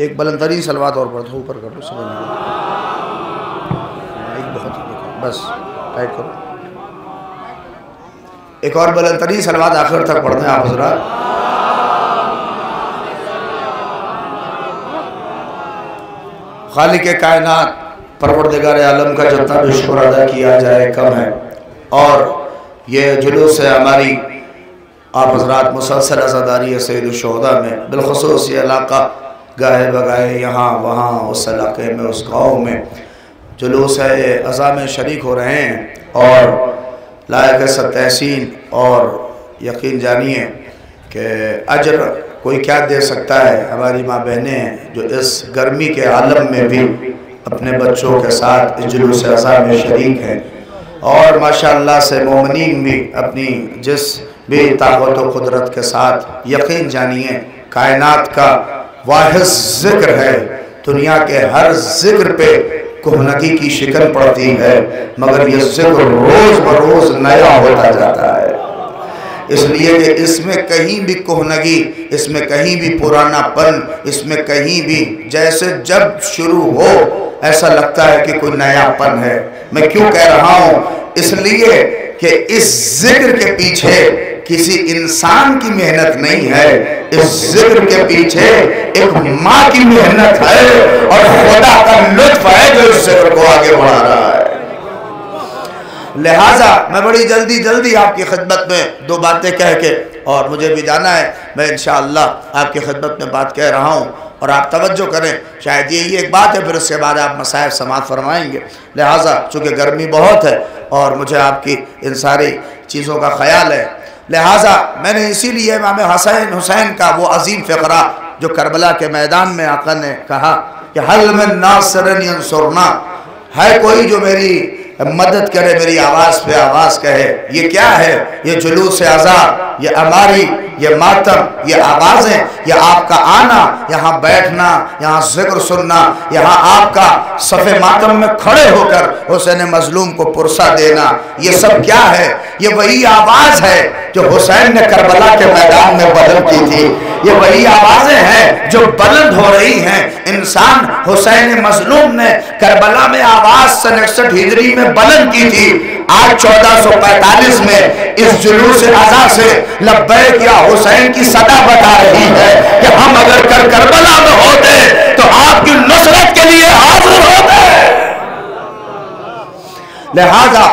एक बलंतरी सलवात और पढ़ो ऊपर कर लो सब एक बहुत बस टाइट करो। एक और बलंतरी सलवात आखिर तक पढ़ते हैं आप, हजरा। खालिक कायनात परवरदिगार आलम का जितना भी शुक्र अदा किया जाए, कम है। और ये जुलूस है हमारी आप हजरात मुसलसल अजादारी है सैदुलशहदा में। बिलखसूस ये इलाका गाए बगाए यहाँ, वहाँ, उस इलाके में, उस गाँव में जुलूस है अज़ा में शरीक हो रहे हैं और लायक स तहसीन और यकीन जानिए कि अजर कोई क्या दे सकता है, हमारी माँ बहनें जो इस गर्मी के आलम में भी अपने बच्चों के साथ इस जुलूस अज़ा में शरीक हैं। और माशाल्लाह से मोमिन भी अपनी जिस भी ताकत कुदरत के साथ यकीन जानिए, कायनात का वाहिद ज़िक्र है। दुनिया के हर ज़िक्र पे कोहनगी की शिकन पड़ती है, मगर ये ज़िक्र रोज बरोज नया होता जाता है। इसलिए कि इसमें कहीं भी कोहनगी, इसमें कहीं भी पुराना पुरानापन, इसमें कहीं भी जैसे जब शुरू हो ऐसा लगता है कि कोई नयापन है। मैं क्यों कह रहा हूँ? इसलिए कि इस ज़िक्र के पीछे किसी इंसान की मेहनत नहीं है। इस ज़िक्र के पीछे एक माँ की मेहनत है और खुदा का लुत्फ है जो इस ज़िक्र को आगे बढ़ा रहा है। लिहाजा मैं बड़ी जल्दी जल्दी आपकी खिदमत में दो बातें कह के और मुझे भी जाना है। मैं इन आपकी खिदमत में बात कह रहा हूँ और आप तवज्जो करें। शायद यही एक बात है, फिर उसके बाद आप मसायब समात फरमाएँगे। लिहाजा, चूँकि गर्मी बहुत है और मुझे आपकी इन सारी चीज़ों का ख्याल है। लिहाजा, मैंने इसीलिए इमाम हसैन हुसैन का वो अजीम फ़करा जो करबला के मैदान में आका ने कहा कि हल में नासरन सुरना है कोई जो मेरी मदद करे मेरी आवाज़ पे, आवाज़ कहे, ये क्या है? ये जुलूस आज़ाद, ये हमारी ये मातम, ये आवाज़ें, ये आपका आना, यहाँ बैठना, यहाँ ज़िक्र सुनना, यहाँ आपका सफ़े मातम में खड़े होकर हुसैन मजलूम को पुरसा देना, ये सब क्या है? ये वही आवाज़ है जो हुसैन ने करबला के मैदान में बदल की थी। ये वही आवाज़ें हैं जो बुलंद हो रही हैं। इंसान हुसैन मजलूम ने करबला में आवाज़ सन इकसठ हिजरी में बुलंद की थी। आज 1445 में इस जुलूस अजा से लब्बैक या हुसैन की सदा बता रही है कि हम अगर कर करबला में होते तो आपकी नुसरत के लिए हाजिर होते। लिहाजा,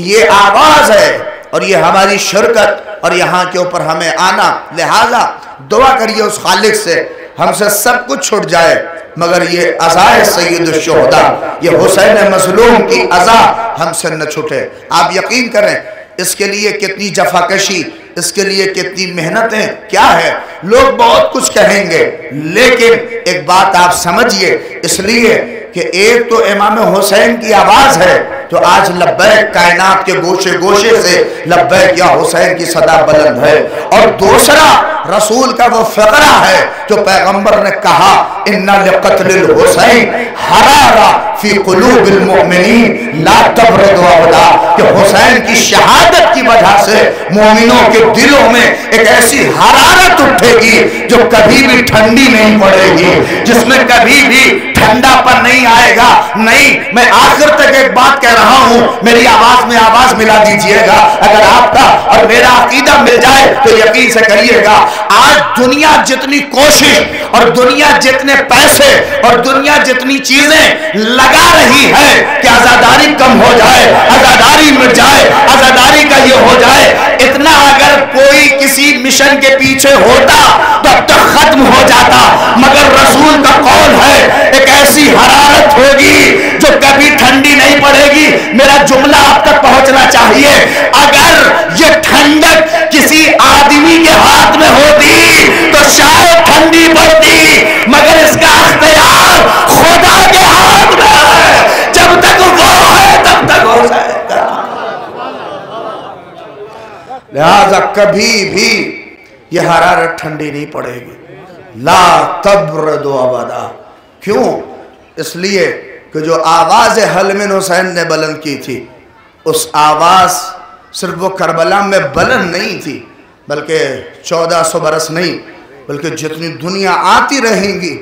ये आवाज़ है और ये हमारी शिरकत और यहाँ के ऊपर हमें आना। लिहाजा, दुआ करिए उस खालिक से, हमसे सब कुछ छूट जाए, मगर ये अजा अज़ाए सैदुलशहदा ये हुसैन मजलूम की अज़ा हमसे न छूटे। आप यकीन करें, इसके लिए कितनी जफाकशी इसके लिए कितनी मेहनत है क्या है? लोग बहुत कुछ कहेंगे, लेकिन एक बात आप समझिए, इसलिए कि एक तो इमाम हुसैन की आवाज़ है तो आज लब्बैक कायनात के गोशे गोशे से लब्बैक या हुसैन की सदा बुलंद है। और दूसरा रसूल का वो फकरा है जो पैगंबर ने कहा, इन्ना कत्ल हुसैन हरारा फ़ी कुलूबिल मुमिनीन, ला तबरद कि हुसैन की शहादत की वजह से मोमिनों के दिलों में एक ऐसी हरारत उठेगी जो कभी भी ठंडी नहीं पड़ेगी, जिसमें कभी भी ठंडापन नहीं आएगा। नहीं, मैं आखिर तक एक बात कह रहा हूँ, मेरी आवाज़ में आवाज़ मिला दीजिएगा। अगर आपका और मेरा अकीदा मिल जाए तो यकीन से करिएगा, आज दुनिया जितनी कोशिश और दुनिया जितने पैसे और दुनिया जितनी चीज़ें लगा रही है कि आजादारी कम हो जाए, आजादारी मिट जाए, आजादारी का ये हो जाए इतना अगर कोई किसी मिशन के पीछे होता तो अब तक खत्म हो जाता। मगर रसूल का कौन है, एक ऐसी हरारत होगी, जो कभी ठंडी नहीं पड़ेगी। मेरा जुमला आप तक पहुँचना चाहिए। अगर ये ठंडक किसी आदमी के हाथ में होती तो शायद ठंडी पड़ती मगर इसका अख्तियार खुदा के हाथ में है जब तक वो है तब तक हो जाएगा लिहाजा कभी भी यह हरारत ठंडी नहीं पड़ेगी। ला तब्र दो अबदा क्यों? इसलिए कि जो आवाज़ हलमिन हुसैन ने बुलंद की थी, उस आवाज़ सिर्फ़ वो करबला में बुलंद नहीं थी, बल्कि चौदह सौ बरस नहीं, बल्कि जितनी दुनिया आती रहेंगी,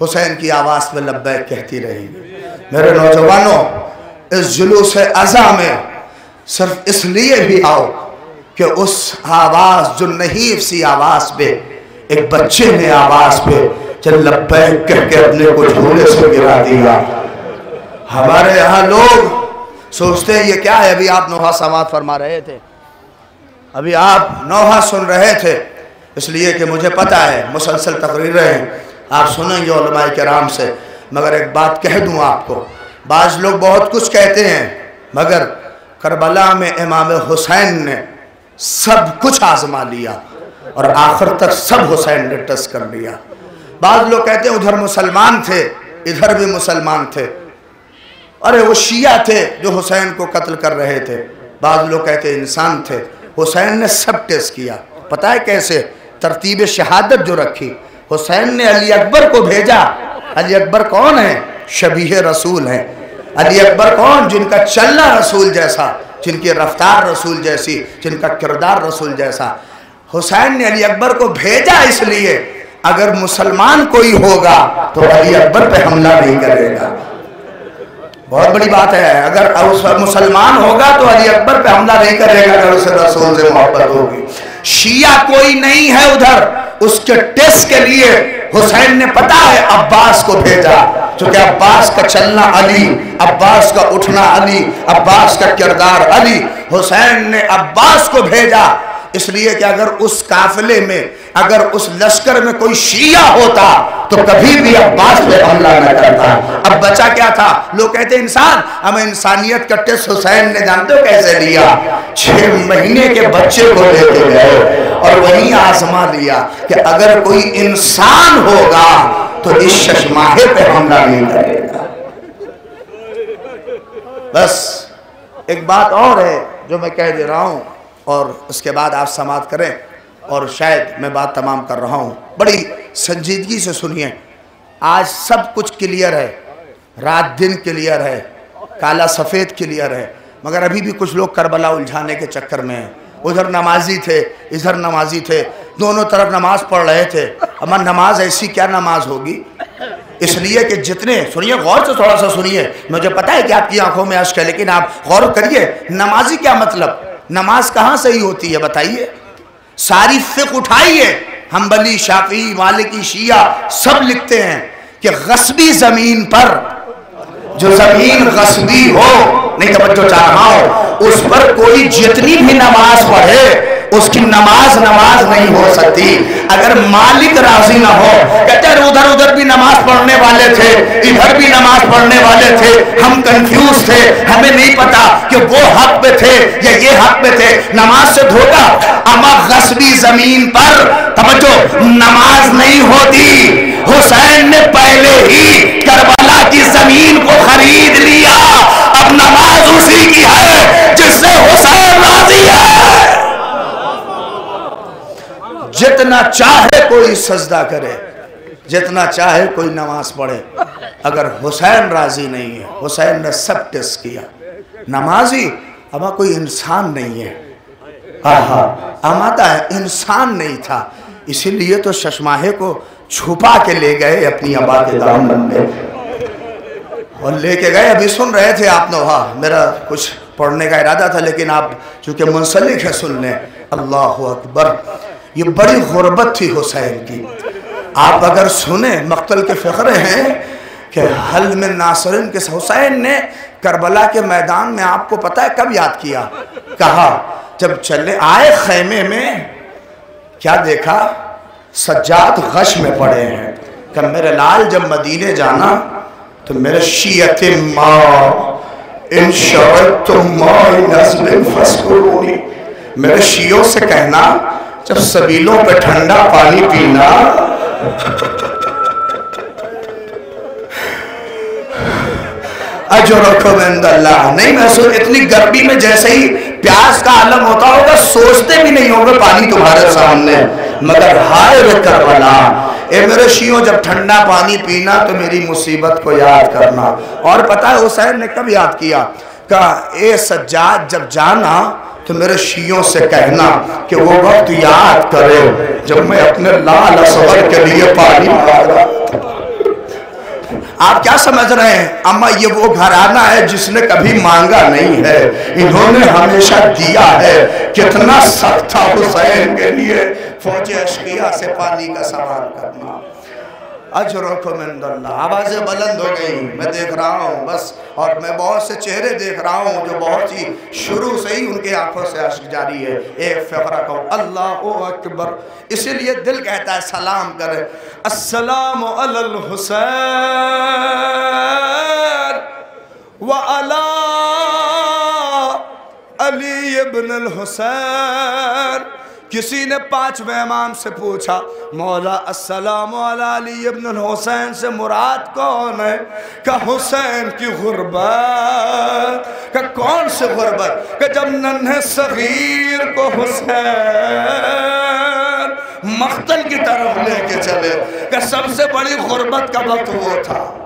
हुसैन की आवाज़ पे लब्बैक कहती रहेंगी। मेरे नौजवानों, इस जुलूस अज़ा में सिर्फ़ इसलिए भी आओ कि उस आवाज़, जो नहीफ सी आवाज़ पे, एक बच्चे ने आवाज़ पे चल कह के अपने को झूले से गिरा दिया। हमारे यहाँ लोग सोचते हैं, ये क्या है? अभी आप नोहा समात फरमा रहे थे। अभी आप नोहा सुन रहे थे। इसलिए कि मुझे पता है, मुसलसल तकरीरें हैं। आप सुनेंगे के राम से। मगर एक बात कह दूँ आपको, बाज़ लोग बहुत कुछ कहते हैं, मगर करबला में इमाम हुसैन ने सब कुछ आजमा लिया और आखिर तक सब हुसैन ने टस कर लिया। बाद लोग कहते हैं, उधर मुसलमान थे, इधर भी मुसलमान थे। अरे, वो शिया थे जो हुसैन को कत्ल कर रहे थे। बाद लोग कहते इंसान थे। हुसैन ने सब टेस्ट किया। पता है कैसे? तरतीब शहादत जो रखी। हुसैन ने अली अकबर को भेजा। अली अकबर कौन है? शबीह रसूल हैं। अली अकबर कौन? जिनका चलना रसूल जैसा। जिनकी रफ्तार रसूल जैसी, जिनका किरदार रसूल जैसा। हुसैन ने अली अकबर को भेजा इसलिए, अगर मुसलमान कोई होगा तो अली अकबर पे हमला नहीं करेगा। बहुत बड़ी बात है, अगर मुसलमान होगा तो अली अकबर पे हमला नहीं करेगा, अगर उसे रसूल से मोहब्बत होगी। शिया कोई नहीं है उधर। उसके टेस्ट के लिए हुसैन ने पता है अब्बास को भेजा। क्योंकि अब्बास का चलना अली, अब्बास का उठना अली, अब्बास का किरदार अली। हुसैन ने अब्बास को भेजा। इसलिए कि अगर उस काफिले में, अगर उस लश्कर में कोई शिया होता तो कभी भी अब्बास पे हमला न करता। अब बचा क्या था? लोग कहते, इंसान, हम इंसानियत का टेस्ट हुसैन ने जानते हो कैसे लिया? छह महीने के बच्चे को लेके गए और वही आजमा लिया कि अगर कोई इंसान होगा तो इस शशमाहे पे हमला नहीं करेगा। बस, एक बात और है जो मैं कह दे रहा हूँ। और उसके बाद आप समाप्त करें। और शायद मैं बात तमाम कर रहा हूँ। बड़ी संजीदगी से सुनिए। आज सब कुछ क्लियर है। रात दिन क्लियर है। काला सफ़ेद क्लियर है। मगर अभी भी कुछ लोग करबला उलझाने के चक्कर में हैं। उधर नमाजी थे, इधर नमाजी थे। दोनों तरफ़ नमाज़ पढ़ रहे थे। अमर नमाज़ ऐसी क्या नमाज़ होगी? इसलिए कि जितने, सुनिए, गौर से थोड़ा सा सुनिए। मुझे पता है कि आपकी आँखों में अश्क है, लेकिन आप गौर करिए, नमाजी क्या मतलब? नमाज़ कहाँ सही होती है बताइए? सारी फिक उठाइए। हम बली शाफी, मालिकी, शिया सब लिखते हैं कि गस्बी ज़मीन पर जो ज़मीन गस्बी हो, नहीं तवज्जो चाह रहा हो उस पर कोई जितनी भी नमाज़ पढ़े उसकी नमाज़ नमाज़ नहीं हो सकती। अगर मालिक राज़ी ना हो, कहते उधर उधर भी नमाज़ पढ़ने वाले थे, इधर भी नमाज़ पढ़ने वाले थे। हम कंफ्यूज थे। हमें नहीं पता कि वो हक पे थे या ये हक पे थे। नमाज़ से धोखा। अमा गसबी ज़मीन पर, तवज्जो, नमाज़ नहीं होती। हुसैन ने पहले ही करबला की ज़मीन को खरीद लिया। अब नमाज़ उसी की है जिससे हुसैन राज़ी है जितना चाहे कोई सजदा करे, जितना चाहे कोई नमाज़ पढ़े। अगर हुसैन राज़ी नहीं है, हुसैन ने सब टेस्ट किया। नमाजी, अब कोई इंसान नहीं है। आहा है इंसान नहीं था। इसीलिए तो शशमाहे को छुपा के ले गए अपनी अबा के दामन में। और लेके गए, अभी सुन रहे थे आप नोहा मेरा कुछ पढ़ने का इरादा था, लेकिन आप चूँकि मुंसलिक है सुनने, अल्लाह अकबर। ये बड़ी गुर्बत थी हुसैन की। आप अगर सुने मख्तल के फ़ख्रे हैं कि हल में नासरिन के हुसैन ने करबला के मैदान में आपको पता है कब याद किया? कहा? जब चले, आए खैमे में, क्या देखा? सज्जाद गश में पड़े हैं। कि मेरे लाल जब मदीने जाना तो मेरे शीयत इन मेरे शीयों से कहना जब सबीलों पे ठंडा पानी पीना नहीं महसूस इतनी गर्मी में जैसे ही प्यास का आलम होता होगा, सोचते भी नहीं होंगे पानी तुम्हारे सामने। मगर हाय करबला, ए मेरे शियों, जब ठंडा पानी पीना तो मेरी मुसीबत को याद करना। और पता है, हुसैन ने कब याद किया? कहा, ए सज्जाद, जब जाना तो मेरे शियों से कहना कि वो वक्त याद करे जब मैं अपने लाल असवर के लिए पानी मांगा। आप क्या समझ रहे हैं? अम्मा, ये वो घराना है जिसने कभी मांगा नहीं है। इन्होंने हमेशा दिया है। कितना सख्त था हुसैन के लिए फौज अशकिया से पानी का सवाल करना। आवाज़ें बुलंद हो गई। मैं देख रहा हूँ, बस। और मैं बहुत से चेहरे देख रहा हूँ, जो बहुत ही शुरू से ही उनके आँखों से अश्क जारी है। एक फ़खरा कहो अल्लाह अकबर। इसीलिए दिल कहता है, सलाम करे। अस्सलाम हुसैन व अला अली इब्न हुसैन। किसी ने पाँचवें इमाम से पूछा, मौला, अस्सलाम इब्न हुसैन से मुराद कौन है? का हुसैन की गुर्बत। का कौन से गुर्बत? का जब नन्हे सगीर को हुसैन मख्तल की तरफ़ लेके चले का सबसे बड़ी गुर्बत का वक्त वो था?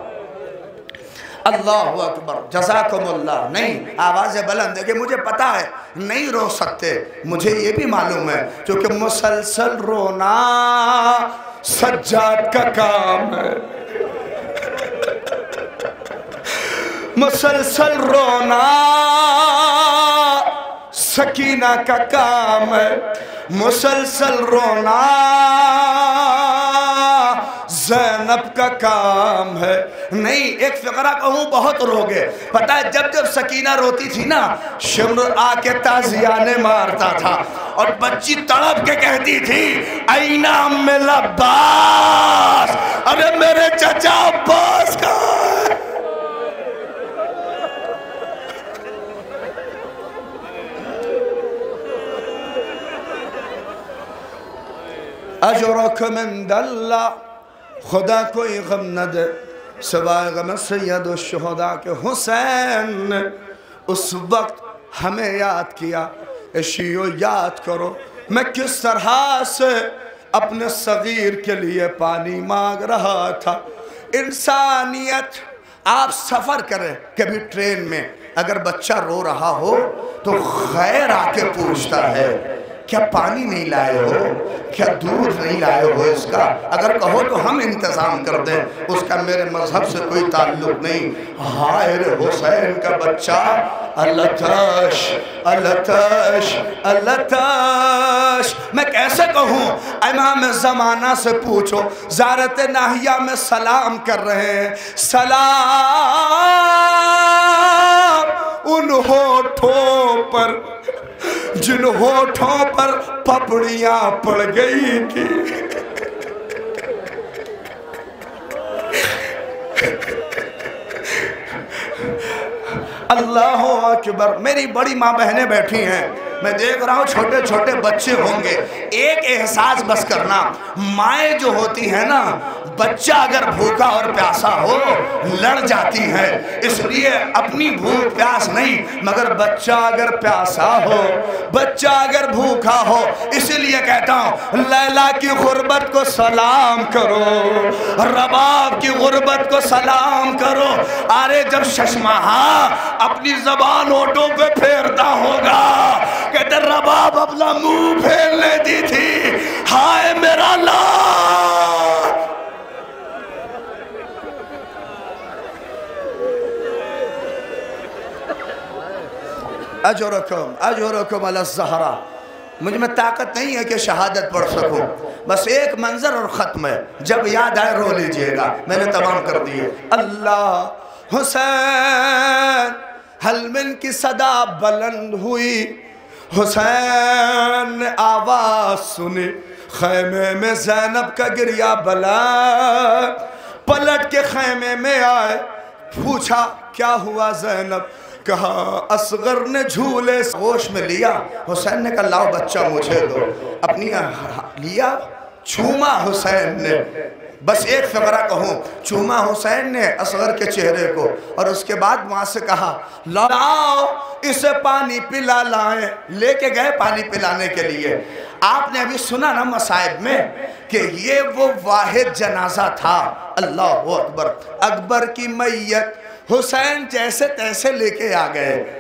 अल्लाह अकबर। जजाकमुल्ला नहीं, आवाज़ बुलंद है कि मुझे पता है। नहीं रो सकते। मुझे ये भी मालूम है, क्योंकि मुसलसल रोना सज्जाद का काम है। मुसलसल रोना सकीना का काम है। मुसलसल रोना जैनब का काम है। नहीं, एक फिक्रा कहूँ, बहुत रोगे पता है, जब जब सकीना रोती थी ना, शिमर आके ताजियाने मारता था और बच्ची तड़प के कहती थी आईना मिला बास, अरे मेरे चचा बास का अजरक मिन दल्ला खुदा कोई गम न दे सवाए गम सैद शहदा के हुसैन उस वक्त हमें याद किया। शियो याद करो, मैं किस तरह से अपने सगीर के लिए पानी मांग रहा था। इंसानियत, आप सफ़र करें कभी ट्रेन में। अगर बच्चा रो रहा हो तो खैर आके पूछता है क्या पानी नहीं लाए हो? क्या दूध नहीं लाए हो इसका? अगर कहो तो हम इंतज़ाम कर दें। उसका मेरे मज़हब से कोई ताल्लुक नहीं। हाय रे हुसैन का बच्चा अलतश अलतश अलतश मैं कैसे कहूँ? इमाम ज़माना से पूछो। जारत नाहिया में सलाम कर रहे हैं। सलाम। उन होठों पर, जिन होठों पर पपड़ियाँ पड़ गई थी। अल्लाह अकबर, मेरी बड़ी माँ बहनें बैठी हैं। मैं देख रहा हूँ छोटे छोटे बच्चे होंगे। एक एहसास बस करना, माए जो होती है ना, बच्चा अगर भूखा और प्यासा हो, लड़ जाती है। इसलिए अपनी भूख प्यास नहीं, मगर बच्चा अगर प्यासा हो, बच्चा अगर भूखा हो, इसीलिए कहता हूँ, लैला की गुर्बत को सलाम करो, रबाब की गुर्बत को सलाम करो। अरे जब शशमहा अपनी जबान ओटो पे फेरता होगा कहते, रबाब अपना मुँह फेरने दी थी। हाय मेरा लाल! अजरकम अजरकम अलजहरा मुझमें ताकत नहीं है कि शहादत पढ़ सकूँ। बस एक मंजर और ख़त्म है। जब याद आए, रो लीजिएगा। मैंने तमाम कर दिए। अल्लाह हुसैन हलमिन की सदा बुलंद हुई। हुसैन, आवाज़ सुनी। खैमे में जैनब का गिरिया बला। पलट के खैमे में आए। पूछा, क्या हुआ जैनब? कहा, असगर ने झूले होश में लिया। हुसैन ने कहा, लाओ बच्चा मुझे दो। अपनी, लिया? छूमा हुसैन ने। बस एक फकरा कहूँ, चूमा हुसैन ने असगर के चेहरे को, और उसके बाद वहाँ से कहा, लाओ, इसे पानी पिला लाए। लेके गए पानी पिलाने के लिए। आपने अभी सुना ना मसाइब में कि ये वो वाहिद जनाजा था? अल्लाह अकबर। अकबर की मैयत हुसैन जैसे तैसे लेके आ गए।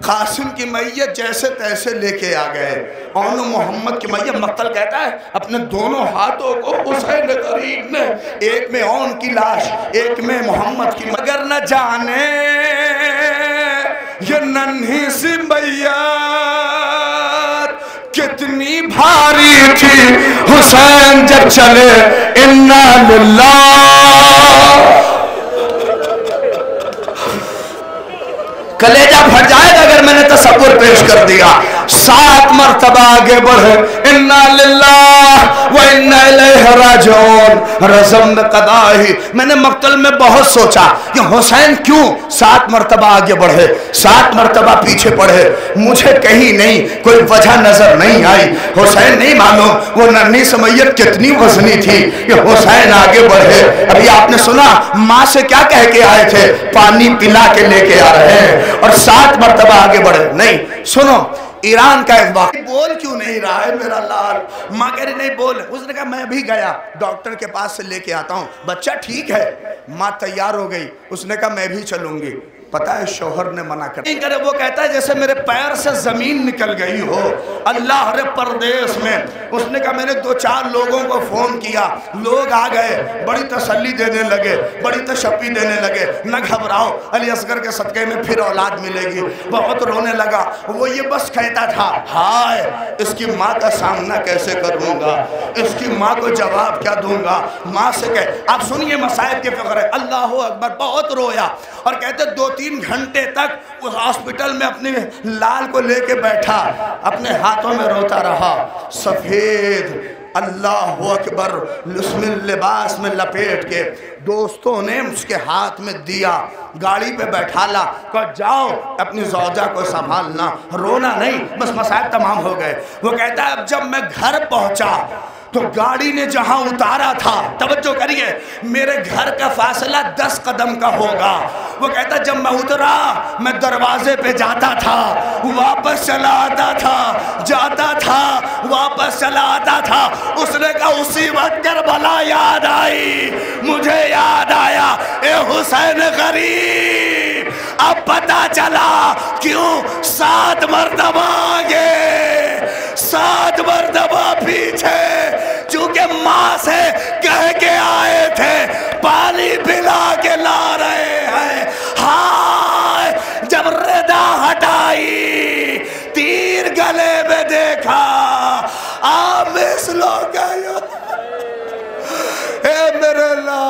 कासिम की मैयत जैसे तैसे लेके आ गए। और मोहम्मद की मैयत मक्तल कहता है, अपने दोनों हाथों को हुसैन करीब ने, एक में ओन की लाश, एक में मोहम्मद की मगर न जाने ये नन्ही सी मैयत कितनी भारी थी। हुसैन जब चले, इन्ना कलेजा फट जाएगा अगर मैंने तस्वुर पेश कर दिया। सात मरतबा आगे बढ़े। इन्ना व इन्ना रजम कदाही। मैंने मकतल में बहुत सोचा कि हुसैन क्यों सात मरतबा आगे बढ़े? सात मरतबा पीछे पढ़े मुझे कहीं नहीं, कोई वजह नज़र नहीं आई। हुसैन नहीं मालूम, वो नन्ही समैयत कितनी वजनी थी कि हुसैन आगे बढ़े। अभी आपने सुना, माँ से क्या कह के आए थे? पानी पिला के लेके आ रहे हैं और सात मरतबा आगे बढ़े। नहीं, सुनो ईरान का इस बात बोल क्यों नहीं रहा है मेरा लाल? माँ कह रही नहीं, बोल। उसने कहा मैं भी गया। डॉक्टर के पास से लेके आता हूँ। बच्चा ठीक है। माँ तैयार हो गई। उसने कहा, मैं भी चलूँगी। पता है शोहर ने मना कर करे, वो कहता है, जैसे मेरे पैर से ज़मीन निकल गई हो, अल्लाह रे परदेश में। उसने कहा, मैंने दो चार लोगों को फ़ोन किया, लोग आ गए, बड़ी तसल्ली देने लगे, बड़ी तशपी देने लगे। न घबराओ अली असगर के सदक़े में फिर औलाद मिलेगी। बहुत रोने लगा, वो ये बस कहता था, हाय, इसकी माँ का सामना कैसे करूँगा? इसकी माँ को जवाब क्या दूँगा? माँ से कह, आप सुनिए मसायद के फ़िक्र अल्लाह अकबर, बहुत रोया। और कहते, दो तीन घंटे तक उस हॉस्पिटल में अपने लाल को लेके बैठा, अपने हाथों में रोता रहा। सफ़ेद, अल्लाह अकबर लिबास में लपेट के दोस्तों ने उसके हाथ में दिया, गाड़ी पे बैठाला, कह, जाओ, अपनी जौजा को संभालना। रोना नहीं, बस मसायब तमाम हो गए। वो कहता है, अब जब मैं घर पहुँचा तो गाड़ी ने जहाँ उतारा था, तवज्जो करिए, मेरे घर का फासला दस कदम का होगा। वो कहता, जब मैं उतरा, मैं दरवाजे पे जाता था, वापस चला आता था, जाता था, वापस चला आता था। उसने कहा, उसी वक्त करबला याद आई, मुझे याद आया, ए हुसैन गरीब, अब पता चला क्यों सात मरतबा आगे, सात मरतबा पीछे चूँकि मास से कह के आए थे, पानी पिला के ला रहे हैं। हाय, जब रेदा हटाई, तीर गले में देखा आप इस लोग मेरे ला